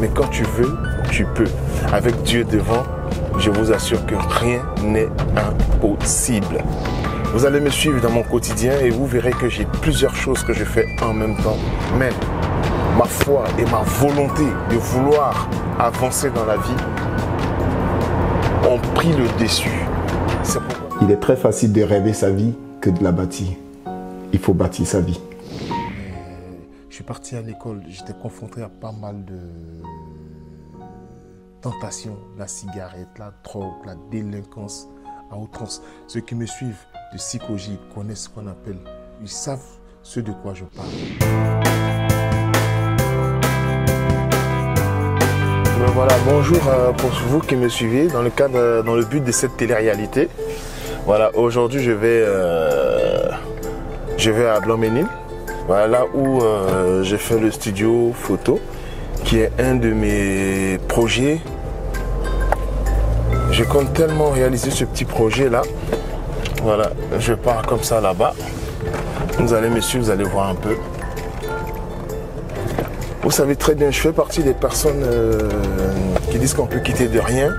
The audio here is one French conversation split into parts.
mais quand tu veux, tu peux. Avec Dieu devant, je vous assure que rien n'est impossible. Vous allez me suivre dans mon quotidien et vous verrez que j'ai plusieurs choses que je fais en même temps. Mais ma foi et ma volonté de vouloir avancer dans la vie ont pris le dessus. Il est très facile de rêver sa vie que de la bâtir. Il faut bâtir sa vie. Suis parti à l'école, j'étais confronté à pas mal de tentations, la cigarette, la drogue, la délinquance à outrance. Ceux qui me suivent de psychologie connaissent ce qu'on appelle, ils savent ce de quoi je parle. Ben voilà, bonjour euh, pour vous qui me suivez dans le cadre, dans le but de cette télé-réalité. Voilà, aujourd'hui je vais, euh, je vais à Blanc-Ménil, voilà là où euh, j'ai fait le studio photo, qui est un de mes projets. Je compte tellement réaliser ce petit projet là. Voilà, je pars comme ça là-bas. Vous allez me suivre, vous allez voir un peu. Vous savez très bien, je fais partie des personnes euh, qui disent qu'on peut quitter de rien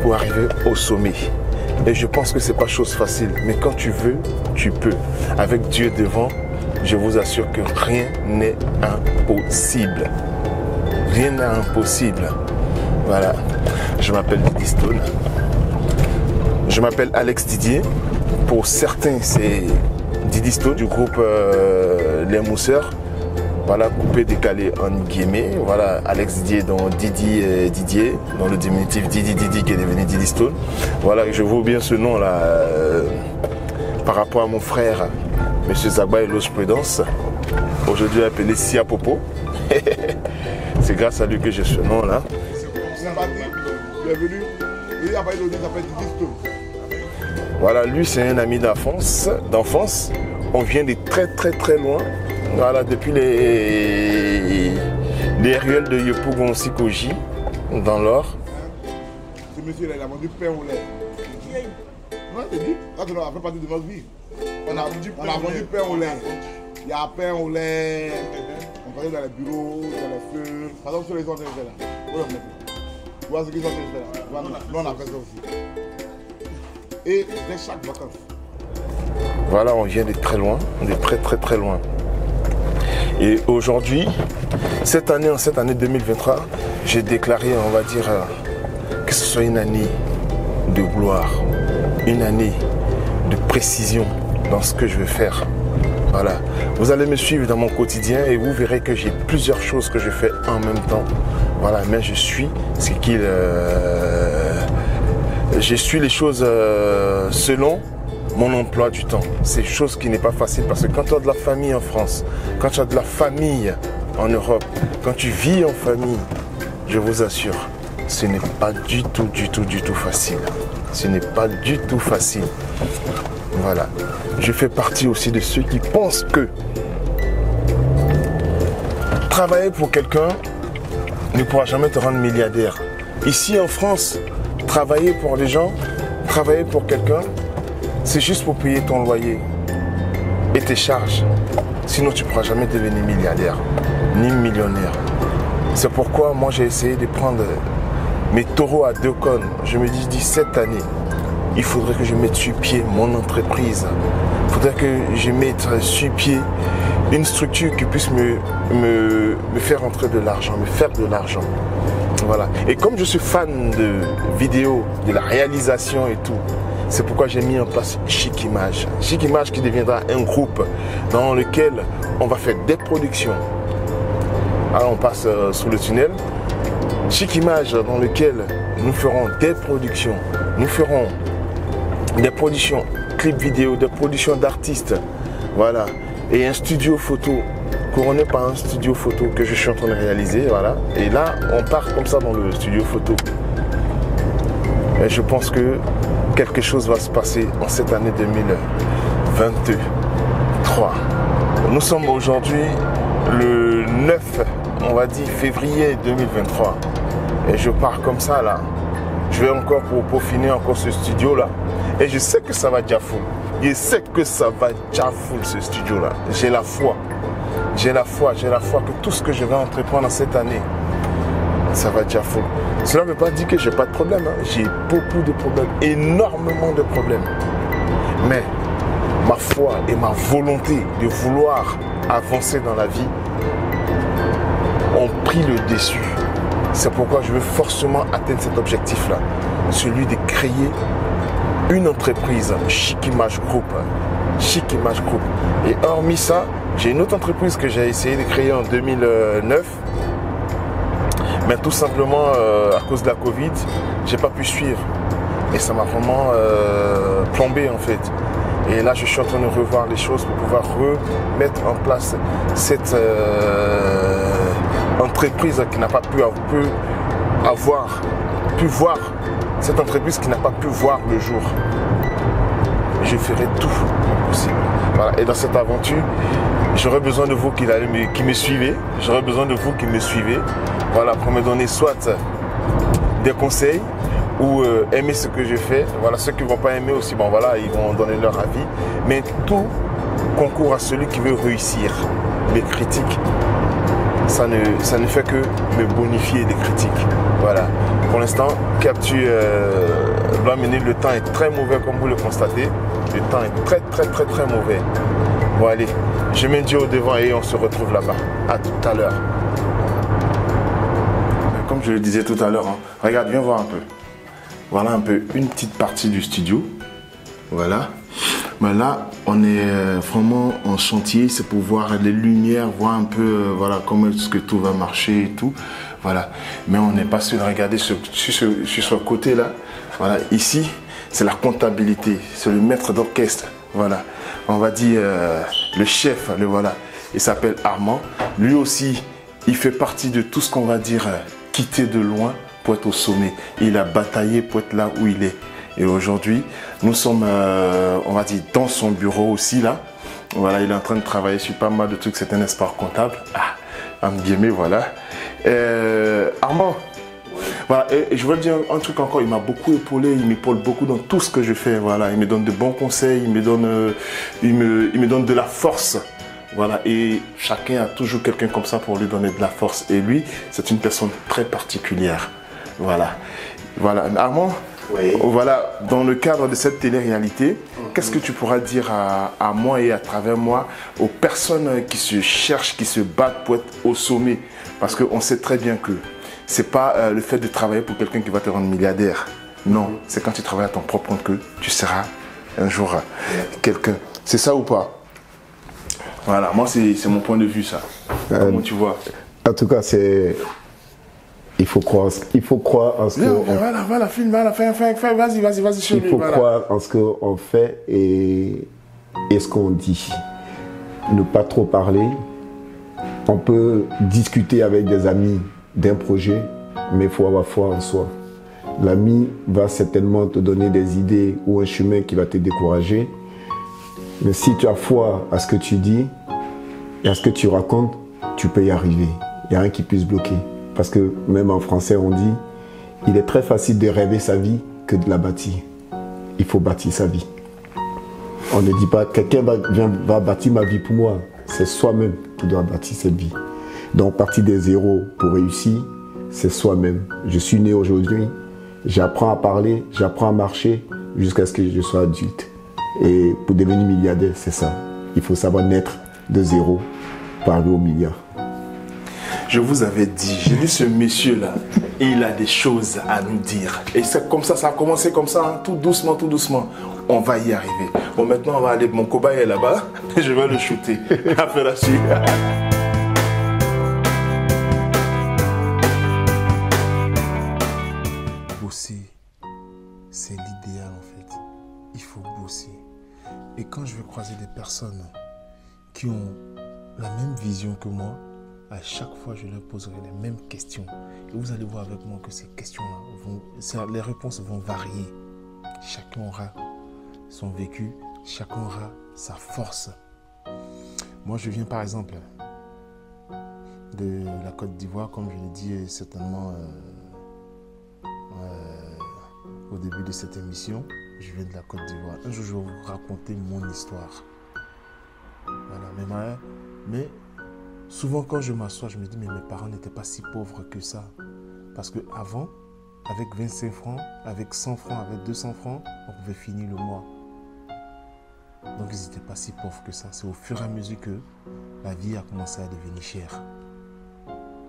pour arriver au sommet. Et je pense que c'est pas chose facile. Mais quand tu veux, tu peux. Avec Dieu devant, je vous assure que rien n'est impossible. Rien n'est impossible. Voilà. Je m'appelle Didier Stone. Je m'appelle Alex Didier. Pour certains, c'est Didi Stone du groupe euh, Les Mousseurs. Voilà, coupé, décalé en guillemets. Voilà, Alex Didier dans Didi euh, Didier, dans le diminutif Didi Didi qui est devenu Didi Stone. Voilà, je vois bien ce nom là euh, par rapport à mon frère, Monsieur Zagba et Prudence, aujourd'hui appelé Sia Popo. C'est grâce à lui que j'ai ce nom là. Voilà, lui c'est un ami d'enfance, d'enfance. On vient de très très très loin. Voilà, depuis les, les ruelles de Yopougon Sikoji, dans l'or. Ce monsieur là, il a vendu pain au lait. Non, je te dis, ça ça fait partie de notre vie. On a, on a vendu pain au lait. Il y a pain au lait, on travaille dans les bureaux, dans les feux. Par exemple, sur les autres, là. Tu vois ce qu'ils ont fait là Nous, on a fait ça aussi. Et dès chaque vacances. Voilà, on vient de très loin, de très très très loin. Et aujourd'hui, cette année, en cette année 2023, j'ai déclaré, on va dire, euh, que ce soit une année de gloire, une année de précision dans ce que je veux faire. Voilà. Vous allez me suivre dans mon quotidien et vous verrez que j'ai plusieurs choses que je fais en même temps. Voilà, mais je suis ce qu'il. Euh, je suis les choses euh, selon mon emploi du temps. C'est chose qui n'est pas facile parce que quand tu as de la famille en France, quand tu as de la famille en Europe, quand tu vis en famille, je vous assure, ce n'est pas du tout, du tout, du tout facile. Ce n'est pas du tout facile. Voilà. Je fais partie aussi de ceux qui pensent que travailler pour quelqu'un ne pourra jamais te rendre milliardaire. Ici en France, travailler pour les gens, travailler pour quelqu'un, c'est juste pour payer ton loyer et tes charges. Sinon, tu ne pourras jamais devenir milliardaire ni millionnaire. C'est pourquoi moi j'ai essayé de prendre mes taureaux à deux cônes. Je me dis, cette année, il faudrait que je mette sur pied mon entreprise. Il faudrait que je mette sur pied une structure qui puisse me, faire entrer de l'argent, me faire de l'argent. Voilà. Et comme je suis fan de vidéos, de la réalisation et tout, c'est pourquoi j'ai mis en place Chic Image. Chic Image qui deviendra un groupe dans lequel on va faire des productions. Alors on passe euh, sous le tunnel. Chic Image dans lequel nous ferons des productions. Nous ferons des productions clips vidéo, des productions d'artistes. Voilà. Et un studio photo couronné par un studio photo que je suis en train de réaliser. Voilà. Et là, on part comme ça dans le studio photo. Et je pense que quelque chose va se passer en cette année 2023. Nous sommes aujourd'hui le 9, on va dire février 2023. Et je pars comme ça là. Je vais encore pour peaufiner encore ce studio là. Et je sais que ça va déjà fou. Je sais que ça va déjà fou ce studio là. J'ai la foi. J'ai la foi, j'ai la foi que tout ce que je vais entreprendre cette année ça va déjà fond. Cela ne veut pas dire que j'ai pas de problème. hein. J'ai beaucoup de problèmes, énormément de problèmes. Mais ma foi et ma volonté de vouloir avancer dans la vie ont pris le dessus. C'est pourquoi je veux forcément atteindre cet objectif-là, celui de créer une entreprise, Chic Image Group. Chic Image Group. Et hormis ça, j'ai une autre entreprise que j'ai essayé de créer en 2009. Mais tout simplement, euh, à cause de la Covid, j'ai pas pu suivre. Et ça m'a vraiment euh, plombé en fait. Et là, je suis en train de revoir les choses pour pouvoir remettre en place cette euh, entreprise qui n'a pas pu, avoir, pu voir, cette entreprise qui n'a pas pu voir le jour. Je ferai tout possible. Voilà. Et dans cette aventure, j'aurais besoin de vous qui, me, qui me suivez. J'aurais besoin de vous qui me suivez. Voilà, pour me donner soit des conseils ou euh, aimer ce que je fais. Voilà, ceux qui ne vont pas aimer aussi, bon voilà, ils vont donner leur avis. Mais tout concourt à celui qui veut réussir. Les critiques, ça ne, fait que me bonifier des critiques. Voilà. Pour l'instant, Capture euh, mener, le temps est très mauvais comme vous le constatez. Le temps est très très très très mauvais. Bon allez, je mets Dieu au devant et on se retrouve là-bas. À tout à l'heure. Comme je le disais tout à l'heure, hein, regarde, viens voir un peu. Voilà un peu une petite partie du studio. Voilà. Là, on est euh, vraiment en chantier, c'est pour voir les lumières, voir un peu euh, voilà, comment est-ce que tout va marcher et tout. Voilà. Mais on n'est pas sûr de regarder sur, ce- côté-là. Voilà. Ici, c'est la comptabilité, c'est le maître d'orchestre. Voilà. On va dire euh, le chef, le voilà. Il s'appelle Armand. Lui aussi, il fait partie de tout ce qu'on va dire quitter de loin pour être au sommet. Il a bataillé pour être là où il est. Et aujourd'hui, nous sommes, euh, on va dire, dans son bureau aussi là. Voilà, il est en train de travailler sur pas mal de trucs. C'est un espoir comptable. Ah, guillemets, voilà. Euh, Armand, voilà, et je veux dire un truc encore, il m'a beaucoup épaulé, il m'épaule beaucoup dans tout ce que je fais. Voilà, il me donne de bons conseils, il me donne, euh, il me, il me donne de la force. Voilà, et chacun a toujours quelqu'un comme ça pour lui donner de la force. Et lui, c'est une personne très particulière. Voilà, voilà. Armand, Oui. voilà, dans le cadre de cette télé-réalité, qu'est-ce que tu pourras dire à, à moi et à travers moi aux personnes qui se cherchent, qui se battent pour être au sommet? Parce qu'on sait très bien que c'est pas euh, le fait de travailler pour quelqu'un qui va te rendre milliardaire. Non, c'est quand tu travailles à ton propre compte que tu seras un jour euh, quelqu'un. C'est ça ou pas? Voilà, moi c'est c'est mon point de vue ça. Comment tu vois? En tout cas, c'est. Il faut croire, il faut croire en ce qu'on viens, Voilà, voilà, filme, voilà, fais, fais, fais, vas-y, vas-y, vas-y, il faut voilà. croire en ce qu'on fait et, et ce qu'on dit. Ne pas trop parler. On peut discuter avec des amis d'un projet, mais il faut avoir foi en soi. L'ami va certainement te donner des idées ou un chemin qui va te décourager. Mais si tu as foi à ce que tu dis et à ce que tu racontes, tu peux y arriver. Il n'y a rien qui puisse bloquer. Parce que même en français, on dit, il est très facile de rêver sa vie que de la bâtir. Il faut bâtir sa vie. On ne dit pas, quelqu'un va, bâtir ma vie pour moi. C'est soi-même qui doit bâtir cette vie. Donc, partir des zéros pour réussir, c'est soi-même. Je suis né aujourd'hui, j'apprends à parler, j'apprends à marcher jusqu'à ce que je sois adulte. Et pour devenir milliardaire, c'est ça. Il faut savoir naître de zéro arriver au milliard. Je vous avais dit, j'ai lu ce monsieur-là il a des choses à nous dire. Et c'est comme ça, ça a commencé comme ça, hein, tout doucement, tout doucement. On va y arriver. Bon, maintenant, on va aller, mon cobaye est là-bas, je vais le shooter. Affaire à suivre. Bosser, c'est l'idéal en fait. Il faut bosser. Et quand je vais croiser des personnes qui ont la même vision que moi, à chaque fois je leur poserai les mêmes questions. Et vous allez voir avec moi que ces questions-là, les réponses vont varier. Chacun aura son vécu, chacun aura sa force. Moi je viens par exemple de la Côte d'Ivoire, comme je l'ai dit certainement euh, euh, au début de cette émission. Je viens de la Côte d'Ivoire. Un jour je vais vous raconter mon histoire. Voilà, mais, ma- mais souvent quand je m'assois, je me dis, mais mes parents n'étaient pas si pauvres que ça. Parce que avant, avec 25 francs, avec 100 francs, avec 200 francs, on pouvait finir le mois. Donc ils n'étaient pas si pauvres que ça. C'est au fur et à mesure que la vie a commencé à devenir chère.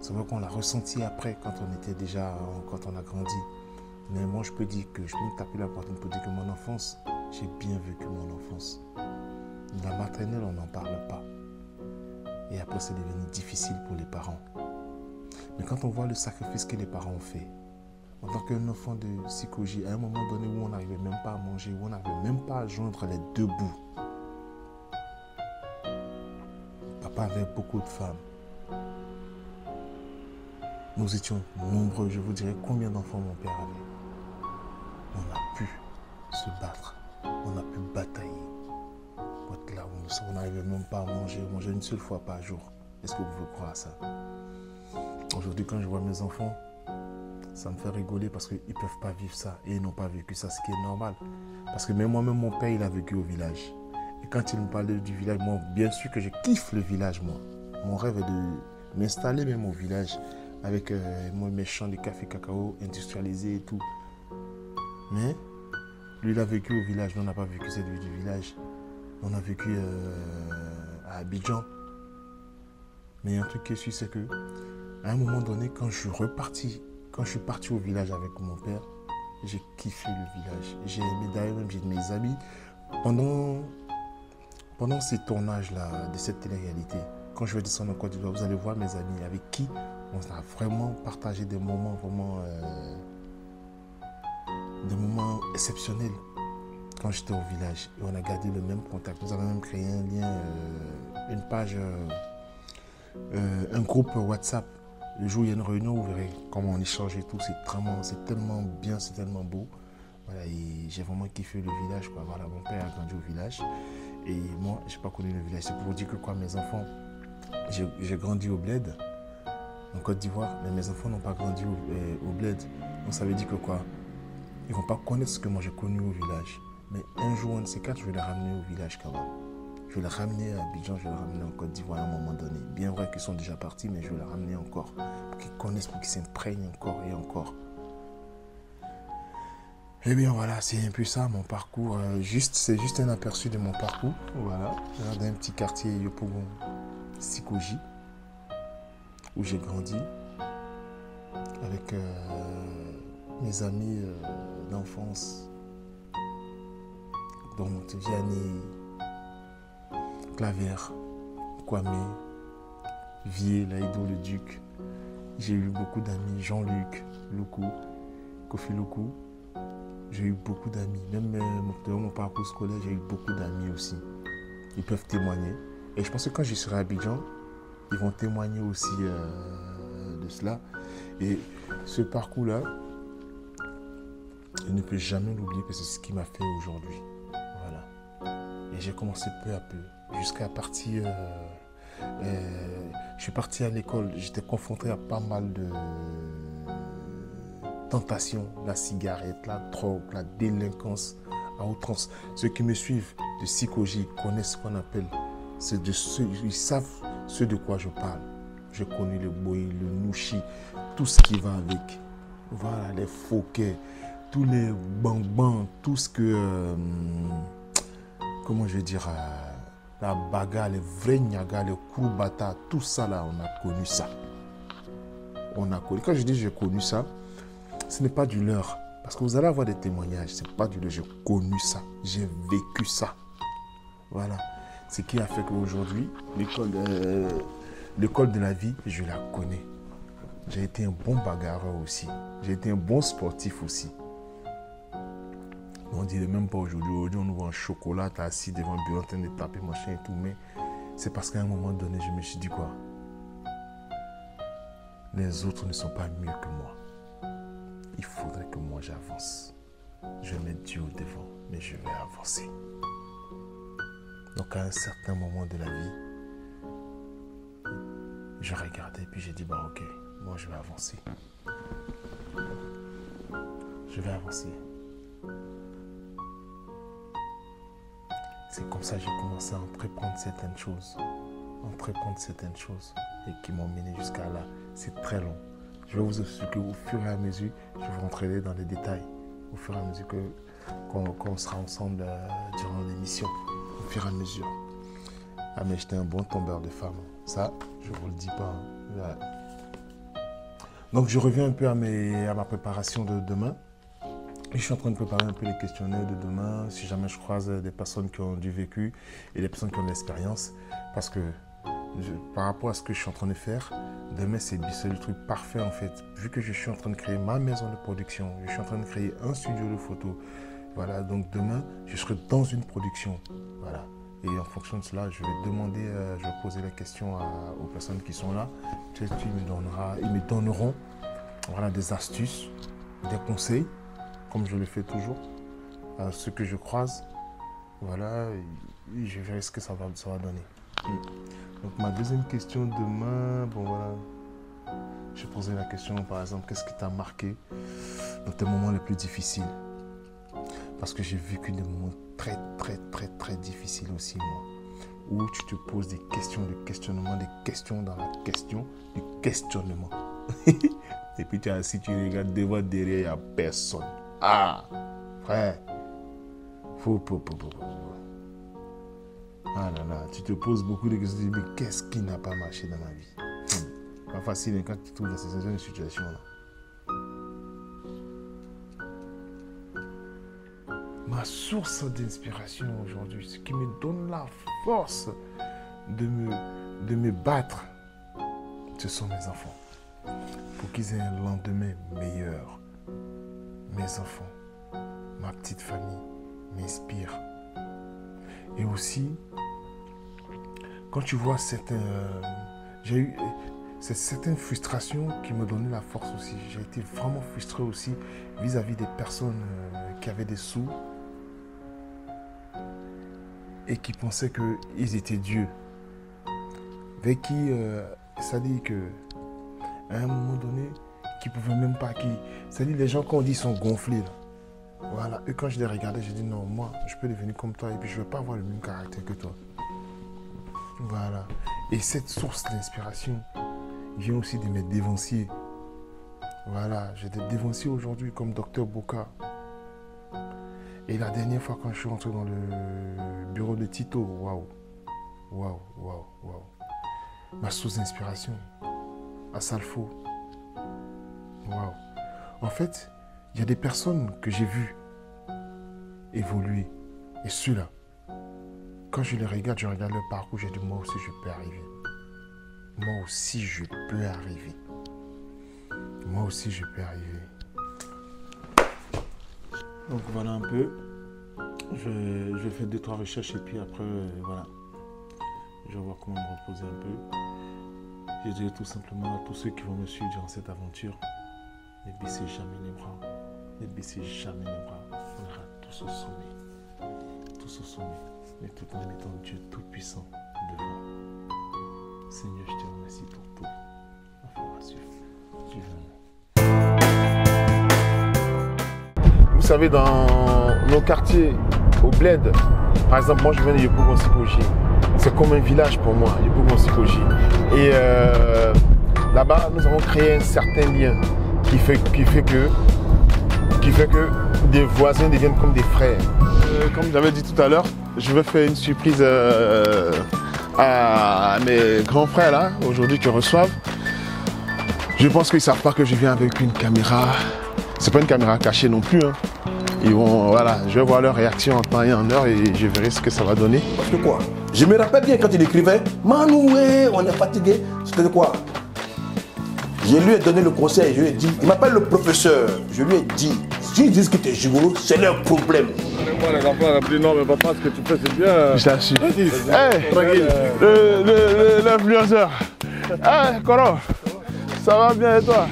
C'est vrai qu'on l'a ressenti après quand on était déjà, quand on a grandi. Mais moi je peux dire que je peux me taper la poitrine pour dire que mon enfance, j'ai bien vécu mon enfance. La maternelle, on n'en parle pas. Et après, c'est devenu difficile pour les parents. Mais quand on voit le sacrifice que les parents ont fait, en tant qu'un enfant de psychologie, à un moment donné où on n'arrivait même pas à manger, où on n'arrivait même pas à joindre les deux bouts, papa avait beaucoup de femmes. Nous étions nombreux, je vous dirais combien d'enfants mon père avait. On a pu se battre, on a pu batailler. Là on n'arrivait même pas à manger, manger une seule fois par jour. Est-ce que vous pouvez croire à ça? Aujourd'hui, quand je vois mes enfants, ça me fait rigoler parce qu'ils ne peuvent pas vivre ça et ils n'ont pas vécu ça, ce qui est normal. Parce que même moi-même, mon père, il a vécu au village. Et quand il me parlait du village, moi, bien sûr que je kiffe le village, moi. Mon rêve est de m'installer même au village avec euh, mes champs de café cacao industrialisés et tout. Mais lui, il a vécu au village. Nous, on n'a pas vécu cette vie du village. On a vécu euh, à Abidjan. Mais un truc qui est sûr, c'est que à un moment donné, quand je suis reparti quand je suis parti au village avec mon père, j'ai kiffé le village. J'ai aimé d'ailleurs même j'ai mes amis. Pendant, pendant ces tournages-là de cette télé-réalité, quand je vais descendre en Côte d'Ivoire, vous allez voir mes amis avec qui on a vraiment partagé des moments vraiment euh, des moments exceptionnels quand j'étais au village. Et on a gardé le même contact. Nous avons même créé un lien, euh, une page, euh, un groupe WhatsApp le jour où il y a une réunion, vous verrez comment on échange et tout. C'est tellement, c'est tellement bien, c'est tellement beau. Voilà, j'ai vraiment kiffé le village. Quoi. Voilà, mon père a grandi au village. Et moi, je n'ai pas connu le village. C'est pour vous dire que quoi, mes enfants, j'ai grandi au bled, en Côte d'Ivoire, mais mes enfants n'ont pas grandi au, euh, au, bled. Donc ça veut dire que quoi? Ils ne vont pas connaître ce que moi j'ai connu au village. Mais un jour, un de ces quatre, je vais les ramener au village quand même. Je vais les ramener à Abidjan, je vais les ramener en Côte d'Ivoire à un moment donné. Bien vrai qu'ils sont déjà partis, mais je vais les ramener encore. Pour qu'ils connaissent, pour qu'ils s'imprègnent encore et encore. Eh bien voilà, c'est un peu ça mon parcours. juste, c'est juste un aperçu de mon parcours. Voilà, dans un petit quartier Yopougon, Sikoji, où j'ai grandi avec euh, mes amis euh, d'enfance, dont Vianney, Claver, Kwame, Vier, Laïdo le Duc. J'ai eu beaucoup d'amis, Jean-Luc, Loukou, Kofi Loukou. J'ai eu beaucoup d'amis. Même euh, dans mon parcours scolaire, j'ai eu beaucoup d'amis aussi. Ils peuvent témoigner. Et je pense que quand je serai à Abidjan, ils vont témoigner aussi euh, de cela. Et ce parcours-là, je ne peux jamais l'oublier parce que c'est ce qui m'a fait aujourd'hui. Et j'ai commencé peu à peu jusqu'à partir. Euh, euh, je suis parti à l'école, j'étais confronté à pas mal de tentations, la cigarette, la drogue, la délinquance à outrance. Ceux qui me suivent de psychologie connaissent ce qu'on appelle, c'est de ceux, ils savent ce de quoi je parle. Je connais le boy, le nouchi, tout ce qui va avec. Voilà, les fauquets, tous les bang tout ce que, euh, comment je vais dire, la bagarre, les vrais nyaga, les bata, tout ça là, on a connu ça. On a connu. Quand je dis j'ai connu ça, ce n'est pas du leurre. Parce que vous allez avoir des témoignages, ce n'est pas du leurre. J'ai connu ça, j'ai vécu ça. Voilà. Ce qui a fait qu'aujourd'hui, l'école euh, l'école de la vie, je la connais. J'ai été un bon bagarreur aussi. J'ai été un bon sportif aussi. On dirait même pas aujourd'hui. Aujourd'hui, on nous un chocolat, t'es assis devant le bureau en train de taper, machin et tout. Mais c'est parce qu'à un moment donné, je me suis dit quoi? Les autres ne sont pas mieux que moi. Il faudrait que moi j'avance. Je mettre Dieu au devant, mais je vais avancer. Donc à un certain moment de la vie, je regardais et puis j'ai dit, bah ok, moi je vais avancer. Je vais avancer. C'est comme ça que j'ai commencé à entreprendre certaines choses. Entreprendre certaines choses et qui m'ont mené jusqu'à là. C'est très long. Je vais vous expliquer au fur et à mesure. Je vous rentrer dans les détails au fur et à mesure que qu'on sera ensemble euh, durant l'émission, au fur et à mesure. Ah mais j'étais un bon tombeur de femmes. Ça, je vous le dis pas. Hein. Donc je reviens un peu à ma préparation de demain. Je suis en train de préparer un peu les questionnaires de demain, si jamais je croise des personnes qui ont du vécu et des personnes qui ont de l'expérience. Parce que par rapport à ce que je suis en train de faire, demain c'est le truc parfait en fait. Vu que je suis en train de créer ma maison de production, je suis en train de créer un studio de photo. Voilà, donc demain je serai dans une production. Voilà. Et en fonction de cela, je vais demander, euh, je vais poser la question aux personnes qui sont là. Peut-être me, ils me donneront voilà, des astuces, des conseils comme je le fais toujours, à ce que je croise. Voilà, et je verrai ce que ça va, ça va donner. Donc ma deuxième question demain, bon voilà, je posais la question par exemple, qu'est-ce qui t'a marqué dans tes moments les plus difficiles? Parce que j'ai vécu des moments très très très très difficiles aussi moi, où tu te poses des questions, des questionnements, des questions dans la question, du questionnement. Et puis tu si tu regardes devant, derrière, il n'y a personne. Ah, frère. Faut, faut, faut, Ah là là, tu te poses beaucoup de questions. Mais qu'est-ce qui n'a pas marché dans ma vie? Hmm. Pas facile hein, quand tu te trouves dans ces situations-là. Ma source d'inspiration aujourd'hui, ce qui me donne la force de me, de me battre, ce sont mes enfants. Pour qu'ils aient un lendemain meilleur mes enfants, ma petite famille m'inspire. Et aussi, quand tu vois certains... j'ai eu certaines frustrations qui me donnaient la force aussi. J'ai été vraiment frustré aussi vis-à-vis des personnes euh, qui avaient des sous et qui pensaient qu'ils étaient Dieu. Avec qui, euh, ça dit que à un moment donné, qui pouvaient même pas, qui... C'est-à-dire les gens qu'on dit sont gonflés. Voilà. Et quand je les regardais, j'ai dit non, moi, je peux devenir comme toi et puis je ne veux pas avoir le même caractère que toi. Voilà. Et cette source d'inspiration vient aussi de mes dévanciers. Voilà, j'ai des aujourd'hui comme Docteur Boka. Et la dernière fois quand je suis rentré dans le bureau de Tito, waouh, waouh, waouh, waouh. Ma source d'inspiration, à Salfo, Waouh. En fait, il y a des personnes que j'ai vues évoluer. Et ceux-là, quand je les regarde, je regarde leur parcours, j'ai dit, moi aussi, je peux arriver. Moi aussi, je peux arriver. Moi aussi, je peux arriver. Donc voilà un peu. Je, vais faire deux, trois recherches et puis après, euh, voilà. Je vais voir comment me reposer un peu. Je dirais tout simplement à tous ceux qui vont me suivre dans cette aventure, ne baissez jamais les bras. Ne baissez jamais les bras. On ira tous au sommet. Tous au sommet. Mais tout en mettant Dieu Tout-Puissant devant. Seigneur, je te remercie pour tout. Vous savez, dans nos quartiers, au bled, par exemple, moi je viens de Yopougon-Sikoji. C'est comme un village pour moi, Yopougon-Sikoji. Et euh, là-bas, nous avons créé un certain lien qui fait, qui fait que qui fait que des voisins deviennent comme des frères. Euh, comme j'avais dit tout à l'heure, je vais faire une surprise euh, à mes grands frères là, aujourd'hui qui reçoivent. Je pense qu'ils ne savent pas que je viens avec une caméra. C'est pas une caméra cachée non plus. Hein. Ils vont, voilà, je vais voir leur réaction en temps et en heure et je verrai ce que ça va donner. Parce que quoi? Je me rappelle bien quand il écrivait Manoué, on est fatigué. C'était quoi? Je lui ai donné le conseil, je lui ai dit, il m'appelle le professeur, je lui ai dit, s'ils disent que tu es jumeau, c'est leur problème. Moi, les enfants ont dit non, mais papa, ce que tu fais, c'est bien. J'assume. Hey, tranquille. L'influenceur. Hey, Coro, ça va bien et toi?